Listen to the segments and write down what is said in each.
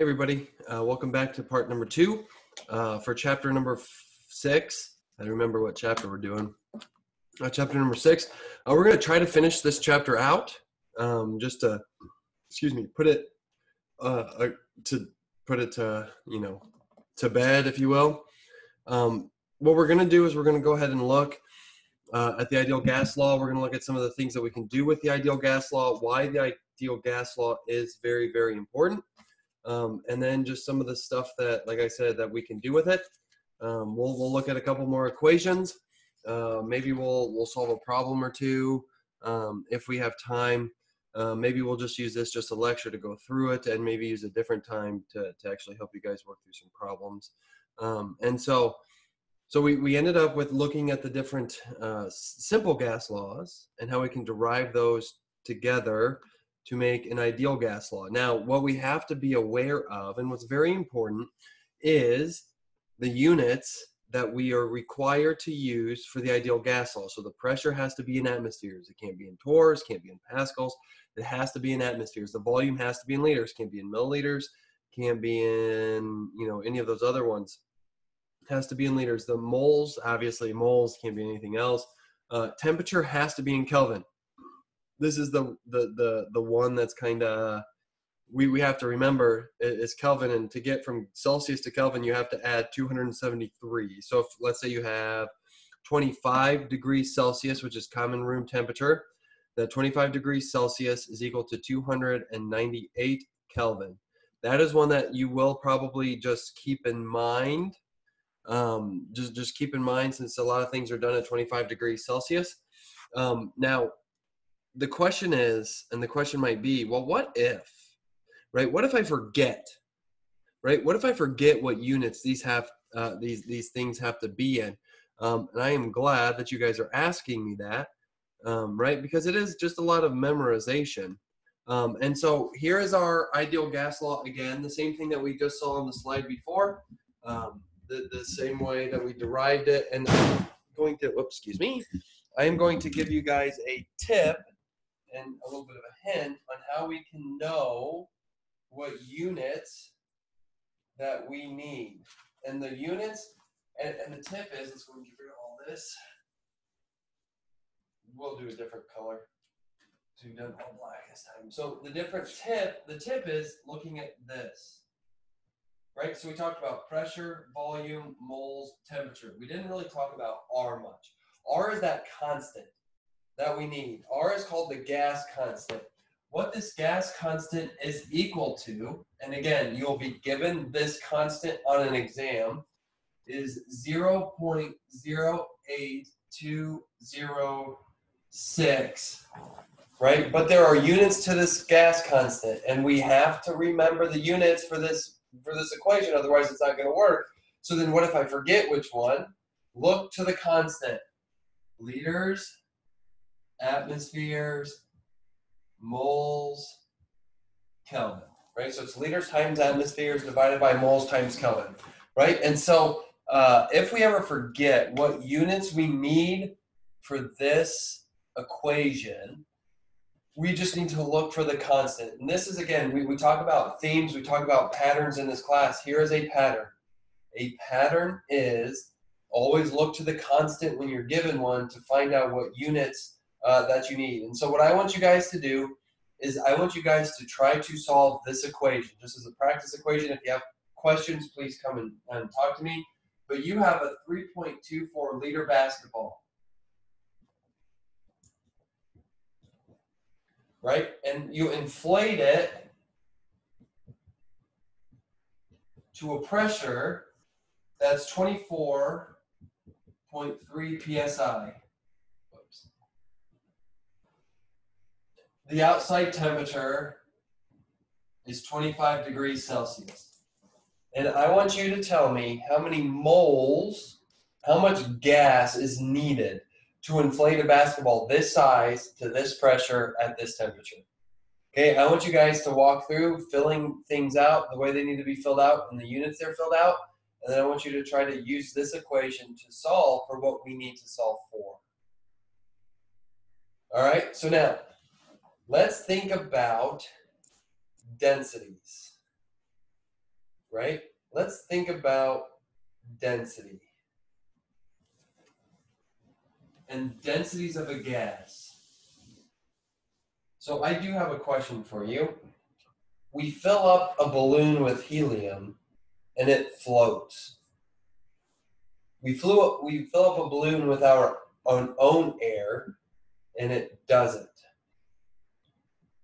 Hey everybody, uh, welcome back to part number two uh, for chapter number six. I remember what chapter we're doing. Uh, chapter number six. Uh, we're going to try to finish this chapter out, um, just to, excuse me, put it uh, uh, to put it to you know to bed, if you will. Um, what we're going to do is we're going to go ahead and look at the ideal gas law. We're going to look at some of the things that we can do with the ideal gas law, why the ideal gas law is very very important um, and then just some of the stuff that, like I said, that we can do with it. Um, we'll we'll look at a couple more equations. Uh, maybe we'll we'll solve a problem or two um, if we have time. Uh, maybe we'll just use this just a lecture to go through it, and maybe use a different time to to actually help you guys work through some problems. Um, and so, so we we ended up with looking at the different uh, simple gas laws and how we can derive those together to make an ideal gas law. Now, what we have to be aware of, and what's very important, is the units that we are required to use for the ideal gas law. So the pressure has to be in atmospheres. It can't be in torrs, can't be in pascals. It has to be in atmospheres. The volume has to be in liters. Can't be in milliliters. Can't be in you know any of those other ones. It has to be in liters. The moles, obviously, moles can't be anything else. Uh, temperature has to be in Kelvin this is the the the the one that's kind of we we have to remember is Kelvin, and to get from Celsius to Kelvin, you have to add 273. So if let's say you have 25 degrees Celsius, which is common room temperature, that 25 degrees Celsius is equal to 298 Kelvin. That is one that you will probably just keep in mind. Um, just just keep in mind since a lot of things are done at 25 degrees Celsius. Um, now, the question is, and the question might be, well, what if, right? What if I forget, right? What if I forget what units these have, uh, these these things have to be in? Um, and I am glad that you guys are asking me that, um, right? Because it is just a lot of memorization. Um, and so here is our ideal gas law again, the same thing that we just saw on the slide before, um, the, the same way that we derived it. And I'm going to, whoops, excuse me, I am going to give you guys a tip and a little bit of a hint on how we can know what units that we need. And the units, and, and the tip is, let's go and get rid of all this. We'll do a different color. So we've done all black this time. So the different tip, the tip is looking at this. Right? So we talked about pressure, volume, moles, temperature. We didn't really talk about R much. R is that constant that we need. R is called the gas constant. What this gas constant is equal to, and again, you'll be given this constant on an exam, is 0.08206, right? But there are units to this gas constant, and we have to remember the units for this for this equation, otherwise it's not going to work. So then what if I forget which one? Look to the constant. Liters atmospheres, moles, Kelvin, right? So it's liters times atmospheres divided by moles times Kelvin, right? And so uh, if we ever forget what units we need for this equation, we just need to look for the constant. And this is, again, we, we talk about themes, we talk about patterns in this class. Here is a pattern. A pattern is always look to the constant when you're given one to find out what units uh, that you need. And so what I want you guys to do is I want you guys to try to solve this equation, just as a practice equation. If you have questions, please come and, and talk to me. But you have a 3.24 liter basketball. Right? And you inflate it to a pressure that's 24.3 psi. The outside temperature is 25 degrees Celsius. And I want you to tell me how many moles, how much gas is needed to inflate a basketball this size to this pressure at this temperature. Okay, I want you guys to walk through filling things out the way they need to be filled out and the units they're filled out. And then I want you to try to use this equation to solve for what we need to solve for. All right, so now Let's think about densities. right? Let's think about density. And densities of a gas. So I do have a question for you. We fill up a balloon with helium and it floats. We flew up, we fill up a balloon with our own, own air and it doesn't.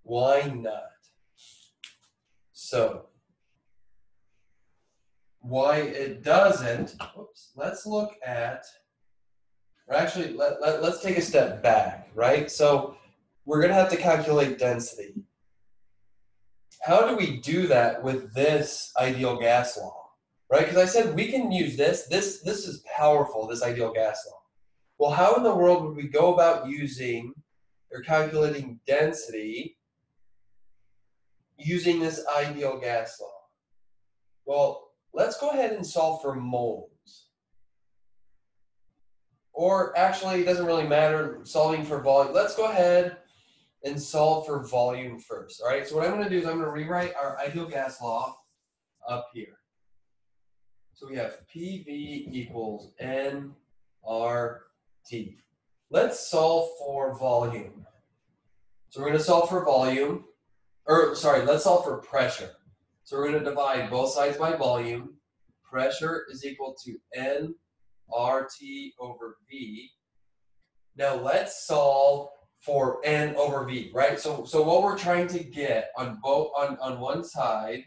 Why not? So, why it doesn't, oops, let's look at, or actually, let, let, let's take a step back, right? So, we're going to have to calculate density. How do we do that with this ideal gas law, right? Because I said we can use this. This this is powerful. This ideal gas law. Well, how in the world would we go about using or calculating density using this ideal gas law? Well, let's go ahead and solve for moles. Or actually, it doesn't really matter solving for volume. Let's go ahead and solve for volume first. All right, so what I'm going to do is I'm going to rewrite our ideal gas law up here. So we have PV equals NRT. Let's solve for volume. So we're going to solve for volume, or sorry, let's solve for pressure. So we're going to divide both sides by volume. Pressure is equal to nRT over V. Now let's solve for n over v, right? So, so what we're trying to get on both on, on one side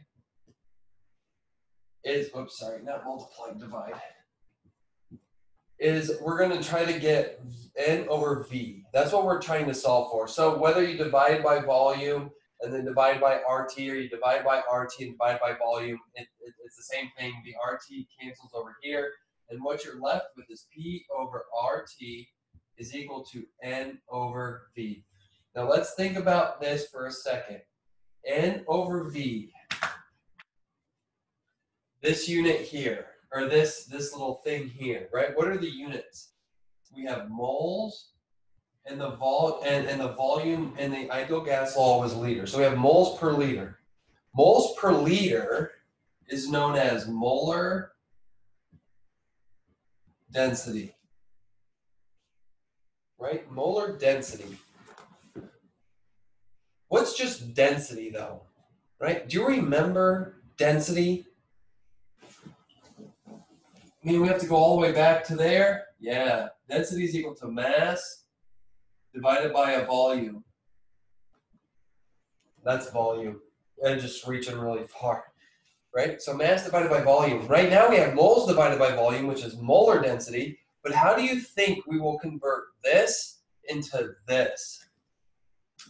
is, oops, sorry, not multiply, divide, is we're going to try to get n over v. That's what we're trying to solve for. So whether you divide by volume and then divide by RT or you divide by RT and divide by volume, it, it, it's the same thing. The RT cancels over here. And what you're left with is P over RT is equal to n over v. Now let's think about this for a second. n over v, this unit here, or this, this little thing here, right? What are the units? We have moles, and the vol and, and the volume in the ideal gas law was liter. So we have moles per liter. Moles per liter is known as molar density right? Molar density. What's just density though, right? Do you remember density? I mean, we have to go all the way back to there. Yeah, density is equal to mass divided by a volume. That's volume. And just reaching really far, right? So mass divided by volume. Right now we have moles divided by volume, which is molar density. But how do you think we will convert this into this?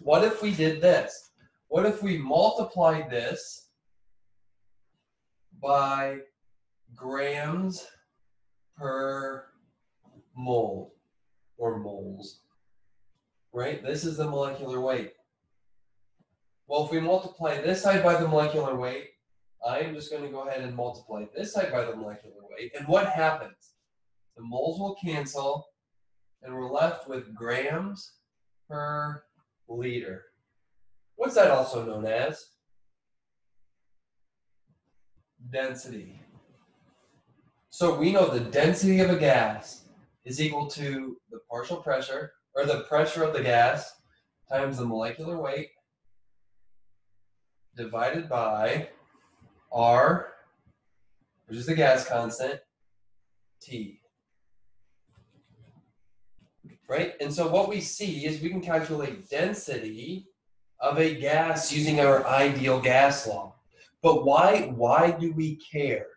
What if we did this? What if we multiply this by grams per mole or moles? Right? This is the molecular weight. Well, if we multiply this side by the molecular weight, I'm just going to go ahead and multiply this side by the molecular weight. And what happens? The moles will cancel, and we're left with grams per liter. What's that also known as? Density. So we know the density of a gas is equal to the partial pressure, or the pressure of the gas, times the molecular weight, divided by R, which is the gas constant, T right? And so what we see is we can calculate density of a gas using our ideal gas law. But why, why do we care,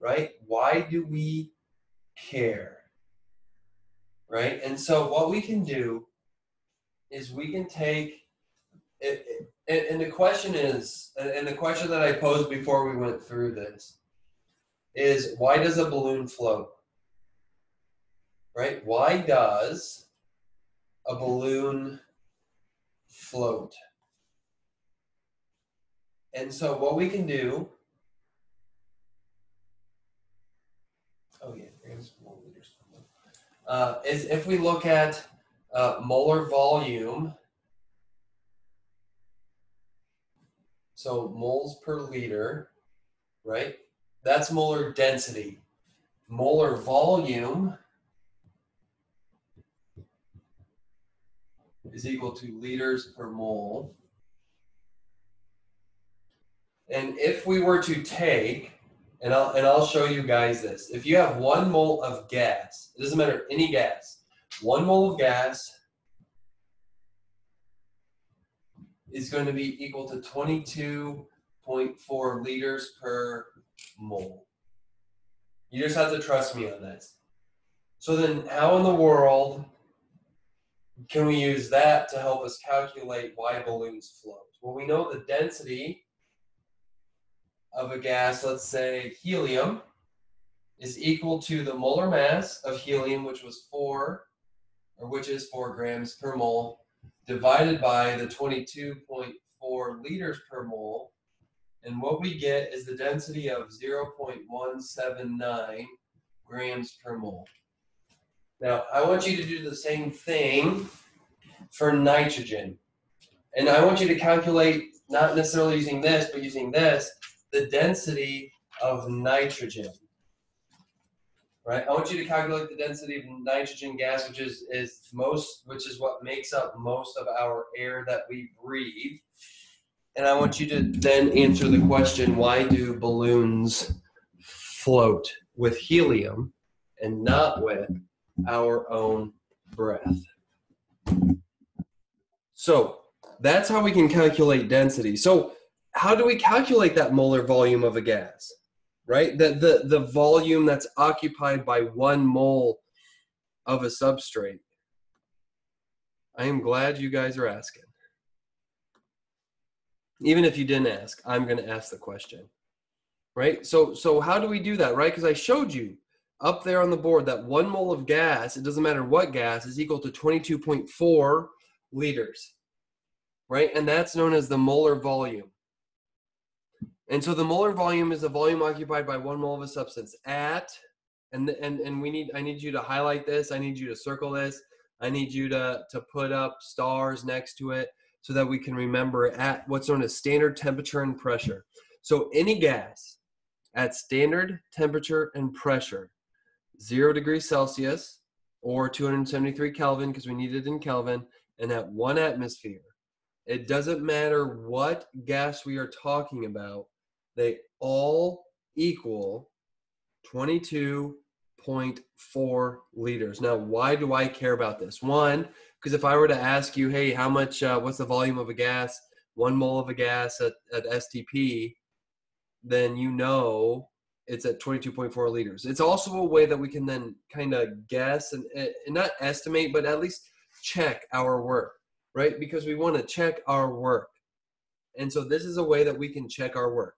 right? Why do we care, right? And so what we can do is we can take, it, it, and the question is, and the question that I posed before we went through this is why does a balloon float? right? Why does a balloon float? And so what we can do, oh yeah, uh, is if we look at uh, molar volume, so moles per liter, right? That's molar density. Molar volume is equal to liters per mole. And if we were to take, and I'll, and I'll show you guys this. If you have one mole of gas, it doesn't matter any gas, one mole of gas is going to be equal to 22.4 liters per mole. You just have to trust me on this. So then how in the world can we use that to help us calculate why balloons float? Well, we know the density of a gas, let's say helium, is equal to the molar mass of helium, which was four, or which is four grams per mole, divided by the 22.4 liters per mole. And what we get is the density of 0.179 grams per mole. Now, I want you to do the same thing for nitrogen. And I want you to calculate, not necessarily using this, but using this, the density of nitrogen. Right? I want you to calculate the density of nitrogen gas, which is, is most, which is what makes up most of our air that we breathe. And I want you to then answer the question, why do balloons float with helium and not with our own breath? So that's how we can calculate density. So how do we calculate that molar volume of a gas? Right? The, the, the volume that's occupied by one mole of a substrate. I am glad you guys are asking. Even if you didn't ask, I'm going to ask the question. Right? So so how do we do that, right? Cuz I showed you up there on the board that 1 mole of gas, it doesn't matter what gas, is equal to 22.4 liters. Right? And that's known as the molar volume. And so the molar volume is the volume occupied by one mole of a substance at, and, and, and we need, I need you to highlight this. I need you to circle this. I need you to, to put up stars next to it so that we can remember at what's known as standard temperature and pressure. So any gas at standard temperature and pressure, zero degrees Celsius or 273 Kelvin because we need it in Kelvin, and at one atmosphere, it doesn't matter what gas we are talking about, they all equal 22.4 liters. Now, why do I care about this? One, because if I were to ask you, hey, how much, uh, what's the volume of a gas, one mole of a gas at, at STP, then you know it's at 22.4 liters. It's also a way that we can then kind of guess and, and not estimate, but at least check our work, right? Because we want to check our work. And so this is a way that we can check our work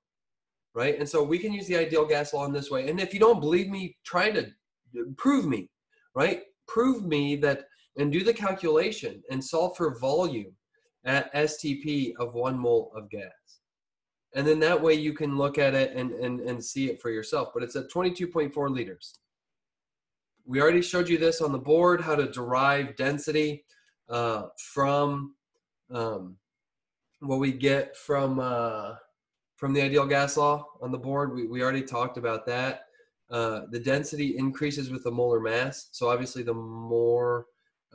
right? And so we can use the ideal gas law in this way. And if you don't believe me, try to prove me, right? Prove me that and do the calculation and solve for volume at STP of one mole of gas. And then that way you can look at it and, and, and see it for yourself. But it's at 22.4 liters. We already showed you this on the board, how to derive density uh, from um, what we get from uh, from the ideal gas law on the board. We, we already talked about that. Uh, the density increases with the molar mass. So obviously, the more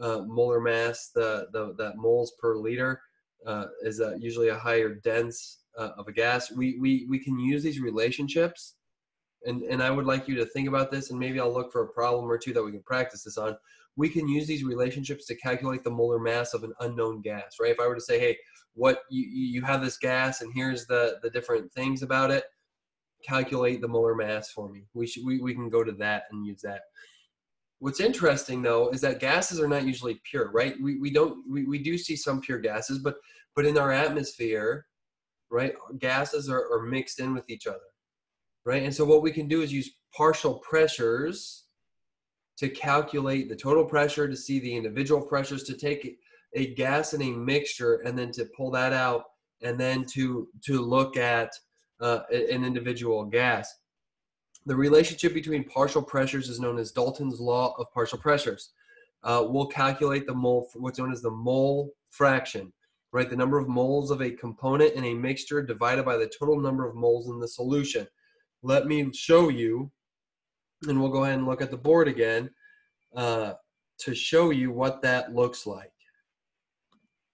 uh, molar mass, the, the that moles per liter uh, is usually a higher dense uh, of a gas. We, we we can use these relationships, and and I would like you to think about this, and maybe I'll look for a problem or two that we can practice this on. We can use these relationships to calculate the molar mass of an unknown gas, right? If I were to say, hey, what you, you have this gas and here's the the different things about it calculate the molar mass for me. We should we, we can go to that and use that. What's interesting though is that gases are not usually pure right? We, we don't we, we do see some pure gases but but in our atmosphere right gases are, are mixed in with each other right? And so what we can do is use partial pressures to calculate the total pressure to see the individual pressures to take a gas mixture and then to pull that out and then to to look at uh, an individual gas. The relationship between partial pressures is known as dalton's law of partial pressures. Uh, we'll calculate the mole what's known as the mole fraction right? The number of moles of a component in a mixture divided by the total number of moles in the solution. Let me show you, and we'll go ahead and look at the board again uh, to show you what that looks like.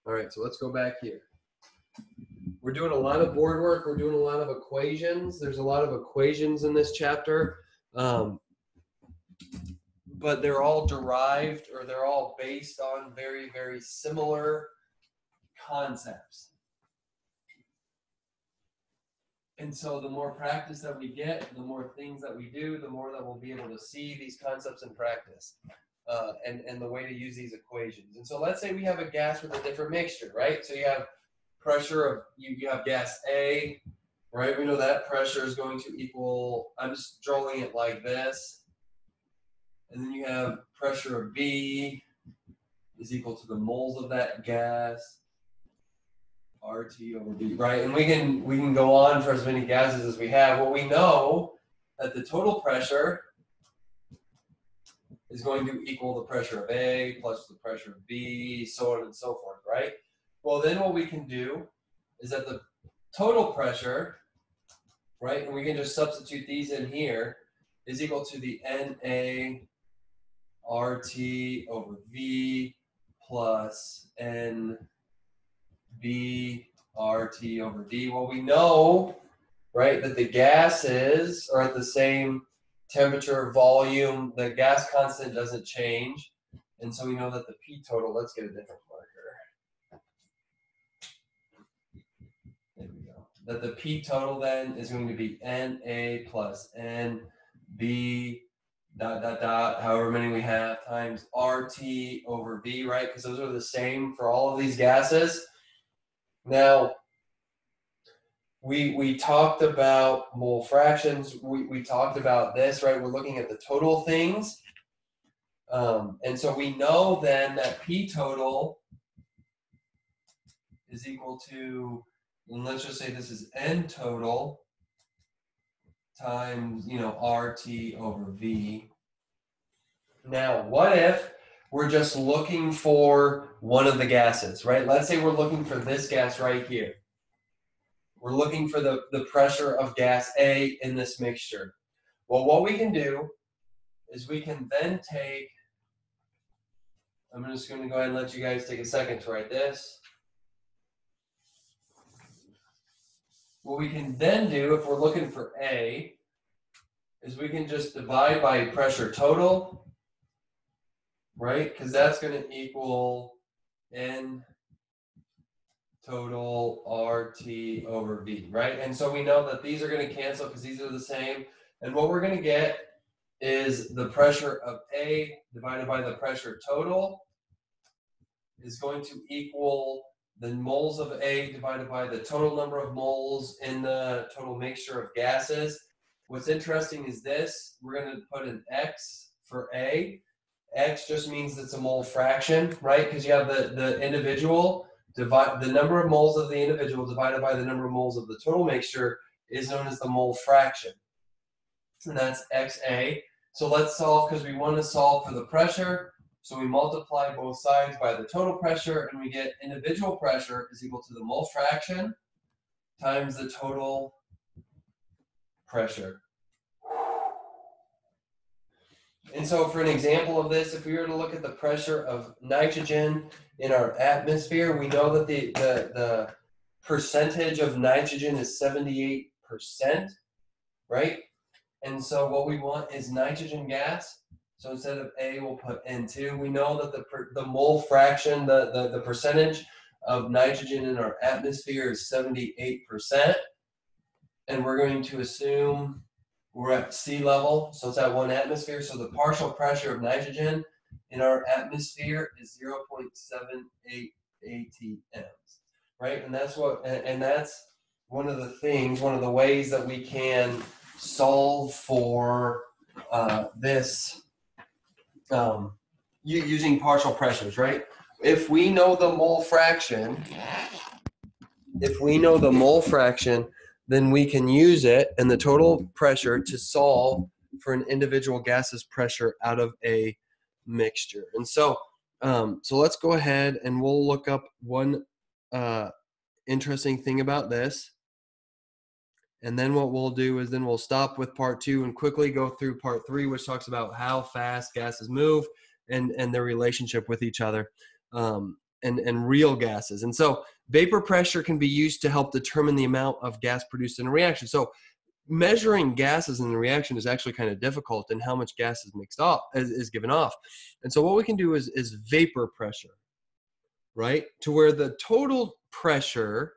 All right, so let's go back here. We're doing a lot of board work. We're doing a lot of equations. There's a lot of equations in this chapter. Um, but they're all derived or they're all based on very, very similar concepts. And so the more practice that we get, the more things that we do, the more that we'll be able to see these concepts in practice uh, and, and the way to use these equations. And so let's say we have a gas with a different mixture, right? So you have pressure of, you, you have gas A, right? We know that pressure is going to equal, I'm just drawing it like this. And then you have pressure of B is equal to the moles of that gas. RT over B, right? And we can we can go on for as many gases as we have. Well, we know that the total pressure is going to equal the pressure of A plus the pressure of B, so on and so forth, right? Well, then what we can do is that the total pressure, right, and we can just substitute these in here, is equal to the NA RT over V plus N B RT over D. Well, we know, right, that the gases are at the same temperature, volume, the gas constant doesn't change. And so we know that the P total, let's get a different marker. There we go. That the P total then is going to be NA plus NB dot dot dot, however many we have, times RT over V, right? Because those are the same for all of these gases. Now, we we talked about mole fractions. We, we talked about this, right? We're looking at the total things. Um, and so we know then that P total is equal to, let's just say this is N total times, you know, RT over V. Now, what if we're just looking for one of the gases, right? Let's say we're looking for this gas right here. We're looking for the, the pressure of gas A in this mixture. Well, what we can do is we can then take, I'm just going to go ahead and let you guys take a second to write this. What we can then do, if we're looking for A, is we can just divide by pressure total right? Because that's going to equal N total RT over V, right? And so we know that these are going to cancel because these are the same. And what we're going to get is the pressure of A divided by the pressure total is going to equal the moles of A divided by the total number of moles in the total mixture of gases. What's interesting is this, we're going to put an X for A X just means it's a mole fraction, right? Because you have the, the individual, divide the number of moles of the individual divided by the number of moles of the total mixture is known as the mole fraction. And that's XA. So let's solve, because we want to solve for the pressure. So we multiply both sides by the total pressure, and we get individual pressure is equal to the mole fraction times the total pressure. And so for an example of this, if we were to look at the pressure of nitrogen in our atmosphere, we know that the, the, the percentage of nitrogen is 78%, right? And so what we want is nitrogen gas. So instead of A, we'll put N2. We know that the, the mole fraction, the, the, the percentage of nitrogen in our atmosphere is 78%. And we're going to assume we're at sea level, so it's at one atmosphere. So the partial pressure of nitrogen in our atmosphere is 0.78 atms, right? And that's what, and that's one of the things, one of the ways that we can solve for uh, this um, using partial pressures, right? If we know the mole fraction, if we know the mole fraction then we can use it and the total pressure to solve for an individual gas's pressure out of a mixture. And so, um, so let's go ahead and we'll look up one uh, interesting thing about this. And then what we'll do is then we'll stop with part two and quickly go through part three, which talks about how fast gases move and, and their relationship with each other um, and, and real gases. And so vapor pressure can be used to help determine the amount of gas produced in a reaction. So measuring gases in the reaction is actually kind of difficult and how much gas is mixed off is, is given off. And so what we can do is, is vapor pressure, right? To where the total pressure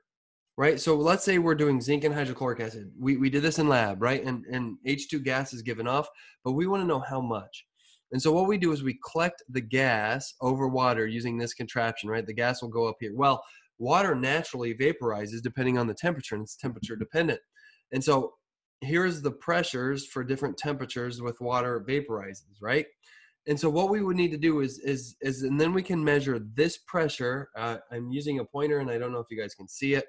right? So let's say we're doing zinc and hydrochloric acid. We, we did this in lab, right? And, and H2 gas is given off, but we want to know how much. And so what we do is we collect the gas over water using this contraption, right? The gas will go up here. Well, water naturally vaporizes depending on the temperature, and it's temperature dependent. And so here's the pressures for different temperatures with water vaporizes, right? And so what we would need to do is is is and then we can measure this pressure. Uh, I'm using a pointer, and I don't know if you guys can see it.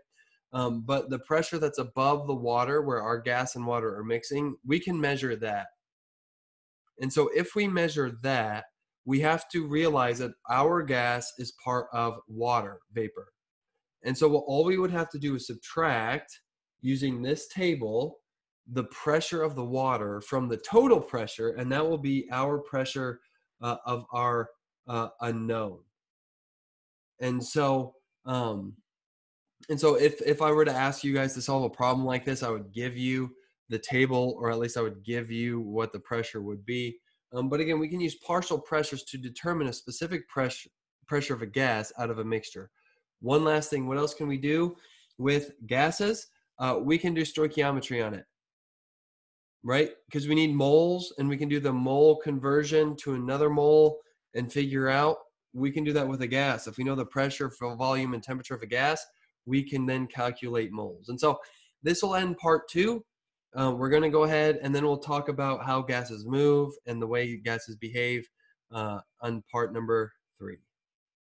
Um, but the pressure that's above the water where our gas and water are mixing, we can measure that. And so if we measure that, we have to realize that our gas is part of water vapor. And so all we would have to do is subtract using this table the pressure of the water from the total pressure, and that will be our pressure uh, of our uh, unknown. And so um, and so if if I were to ask you guys to solve a problem like this, I would give you the table, or at least I would give you what the pressure would be. Um, but again, we can use partial pressures to determine a specific pressure pressure of a gas out of a mixture. One last thing, what else can we do with gases? Uh, we can do stoichiometry on it, right? Because we need moles, and we can do the mole conversion to another mole and figure out. We can do that with a gas. If we know the pressure, volume, and temperature of a gas, we can then calculate moles. And so this will end part two. Uh, we're going to go ahead and then we'll talk about how gases move and the way gases behave uh, on part number three.